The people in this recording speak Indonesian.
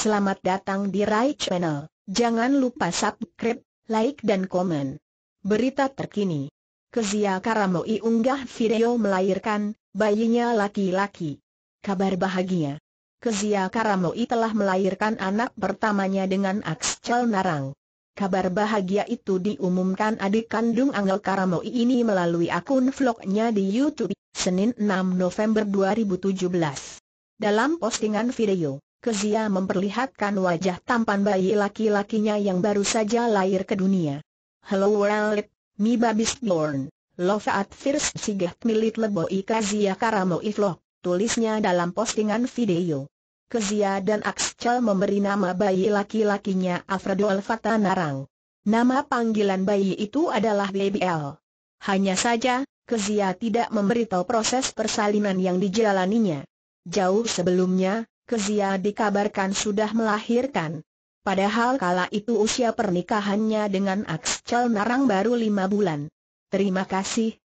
Selamat datang di Rai Channel. Jangan lupa subscribe, like dan komen. Berita terkini. Kezia Karamoi unggah video melahirkan, bayinya laki-laki. Kabar bahagia. Kezia Karamoi telah melahirkan anak pertamanya dengan Akscel Narang. Kabar bahagia itu diumumkan adik kandung Angel Karamoi ini melalui akun vlognya di YouTube, Senin 6 November 2017. Dalam postingan video, Kezia memperlihatkan wajah tampan bayi laki-lakinya yang baru saja lahir ke dunia. Hello world, me baby's born. Love at first sight milik leboi Kezia Karamoi vlog, tulisnya dalam postingan video. Kezia dan Axel memberi nama bayi laki-lakinya Alfredo Alfata Narang. Nama panggilan bayi itu adalah Baby L. Hanya saja, Kezia tidak memberitahu proses persalinan yang dijalaninya. Jauh sebelumnya, Kezia dikabarkan sudah melahirkan. Padahal kala itu usia pernikahannya dengan Axel Narang baru lima bulan. Terima kasih,